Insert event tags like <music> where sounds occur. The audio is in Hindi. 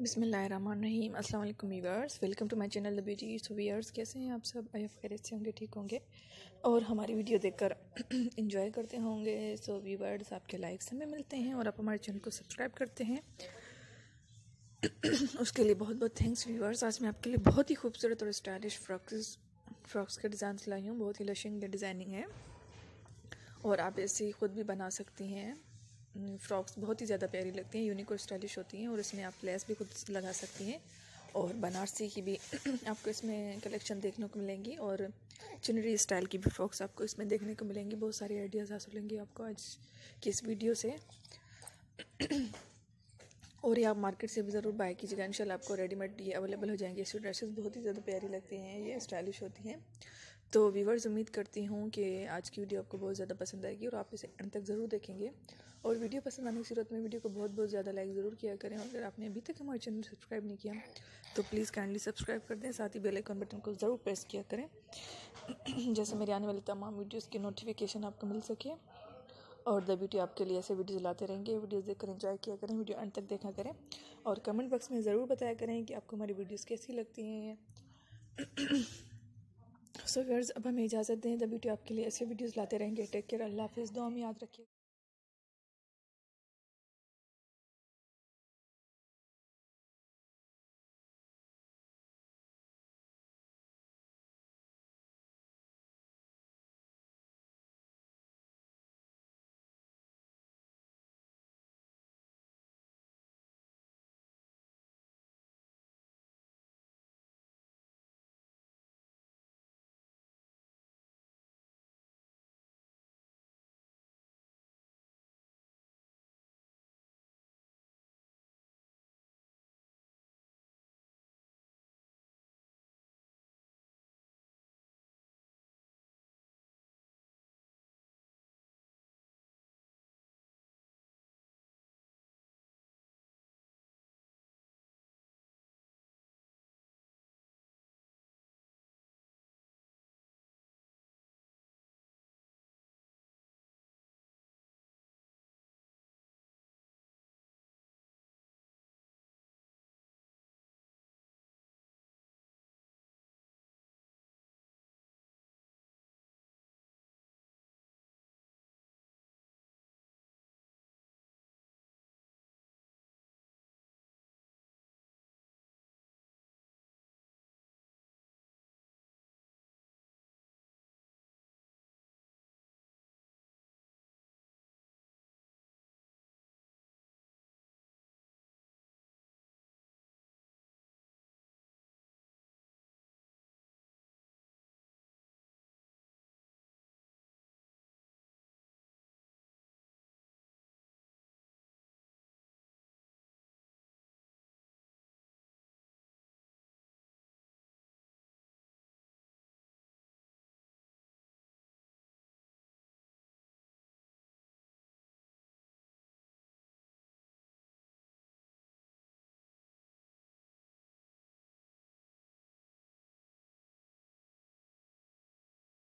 बिसमीम अल्लाम viewers, welcome to my channel the beauty so viewers. कैसे हैं आप सब? आई खैरियत से होंगे, ठीक होंगे। और हमारी वीडियो देखकर <clears throat> इंजॉय करते होंगे। सो वीवर्स आपके लाइक्स हमें मिलते हैं और आप हमारे चैनल को सब्सक्राइब करते हैं। <clears throat> उसके लिए बहुत बहुत थैंक्स वीवर्स आज मैं आपके लिए बहुत ही खूबसूरत और स्टाइलिश फ्रॉक्स फ्रॉक्स के डिज़ाइन लाई हूँ। बहुत ही लशिंग डिज़ाइनिंग है। और आप ऐसे खुद भी बना सकती हैं। फ्रॉक्स बहुत ही ज़्यादा प्यारी लगती हैं, यूनिक और स्टाइलिश होती हैं और इसमें आप लेस भी खुद लगा सकती हैं और बनारसी की भी <clears throat> आपको इसमें कलेक्शन देखने को मिलेंगी और चुनरी स्टाइल की भी फ्रॉक्स आपको इसमें देखने को मिलेंगी। बहुत सारे आइडियाज़ हासिल होंगे आपको आज की इस वीडियो से। <clears throat> और ये आप मार्केट से भी ज़रूर बाय कीजिएगा, इंशाल्लाह आपको रेडीमेड ये अवेलेबल हो जाएँगे। इसकी ड्रेसेस बहुत ही ज़्यादा प्यारी लगती हैं, ये स्टाइलिश होती हैं। तो व्यूवर्स उम्मीद करती हूँ कि आज की वीडियो आपको बहुत ज़्यादा पसंद आएगी और आप इसे अंत तक ज़रूर देखेंगे। और वीडियो पसंद आने की सूरत में वीडियो को बहुत बहुत ज़्यादा लाइक ज़रूर किया करें और अगर आपने अभी तक हमारे चैनल सब्सक्राइब नहीं किया तो प्लीज़ काइंडली सब्सक्राइब कर दें। साथ ही बेल बटन को ज़रूर प्रेस किया करें, जैसे मेरे आने वाली तमाम वीडियोज़ की नोटिफिकेशन आपको मिल सके। और द ब्यूटी आपके लिए ऐसे वीडियोज़ लाते रहेंगे। वीडियोज़ देखकर एंजॉय किया करें वीडियो अंत तक देखा करें। और कमेंट बॉक्स में ज़रूर बताया करें कि आपको हमारी वीडियोज़ कैसी लगती हैं। सो so, अब हमें इजाज़त दें। द ब्यूटी आपके लिए ऐसे वीडियोज़ लाते रहेंगे। टेक केयर अल्लाह हाफिज़। दो में याद रखिए।